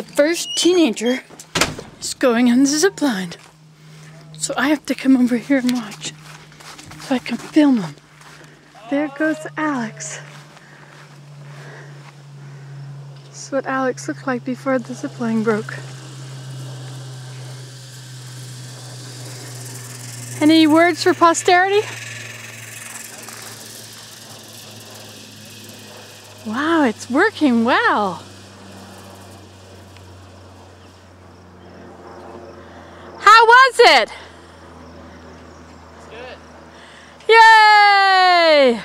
The first teenager is going on the zip line. So I have to come over here and watch so I can film him. There goes Alex. This is what Alex looked like before the zip line broke. Any words for posterity? Wow, it's working well. Was it? Yay!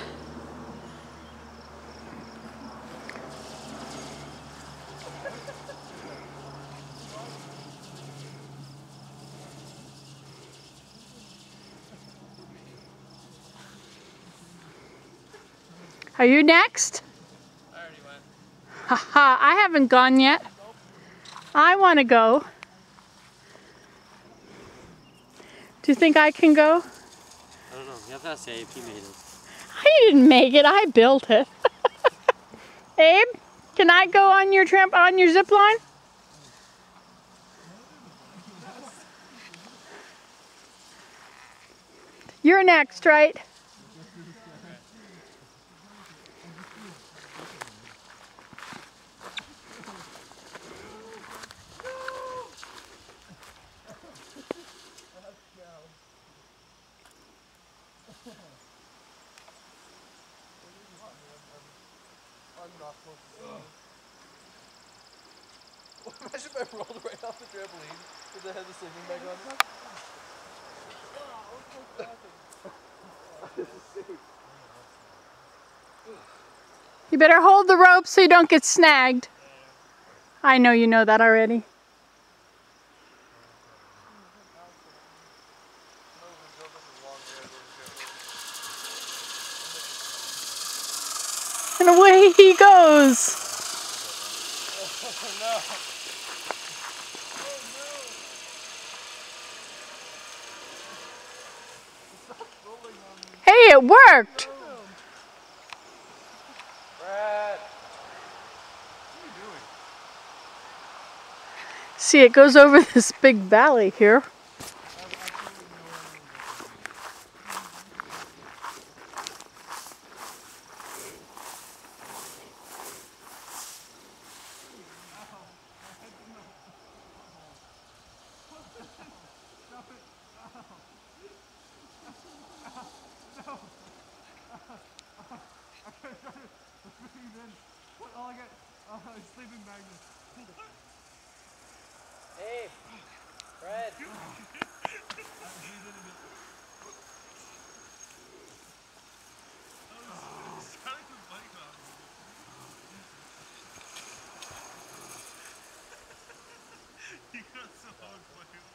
Are you next? I already went. Haha, I haven't gone yet. I want to go. Do you think I can go? I don't know. You have to ask Abe. He made it. I didn't make it. I built it. Abe, can I go on your tramp on your zip line? You're next, right? Imagine if I rolled right off the trampoline on. You better hold the rope so you don't get snagged. I know you know that already. And away he goes. Hey, it worked. See, it goes over this big valley here. no. okay, got it. The thing then. What? Oh, I got uh, sleeping magnet. Hey, Fred. You got so hard,